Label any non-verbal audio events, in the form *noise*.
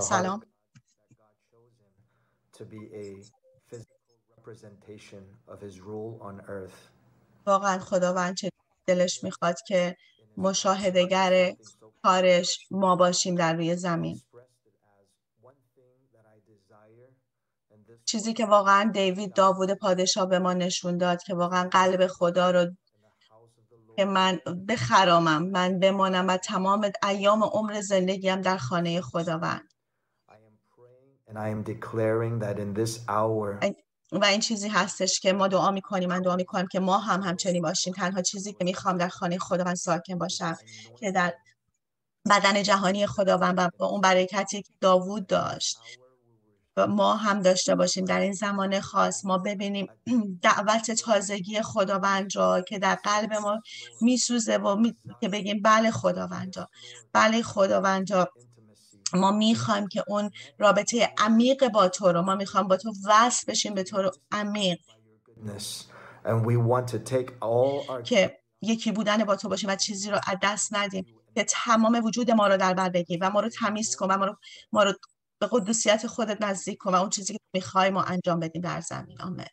سلام. واقعا خداوند چه دلش می‌خواد که مشاهدگر کارش ما باشیم در روی زمین. چیزی که واقعا دیوید داوود پادشاه به ما نشون داد که واقعا قلب خدا رو که من بخرامم من بمانم و تمام ایام عمر زندگیم در خانه خداوند. و این چیزی هستش که ما دعا می‌کنیم. من دعا می‌کنم که ما هم همچنین باشیم. تنها چیزی که می‌خوام در خانه خداوند ساکن باشم که در بدن جهانی خداوند و با اون برکتی که داوود داشت. ما هم داشته باشیم در این زمان خاص. ما ببینیم *clears throat* دعوت تازگی خداوند را که در قلب ما میسوزه و می... که بگیم بله خداوند جا بله خداوند intimacy. ما می‌خوایم که اون رابطه عمیق با تو رو ما می‌خوایم با تو وصل بشیم به طور عمیق. که یکی بودن با تو باشیم و چیزی رو از دست ندیم. که تمام وجود ما رو در بر بگیر و ما رو تمیز کن و ما رو, ما رو به قدوسیت خودت نزدیک کن و اون چیزی که می‌خوای ما انجام بدیم در زمین. آمین.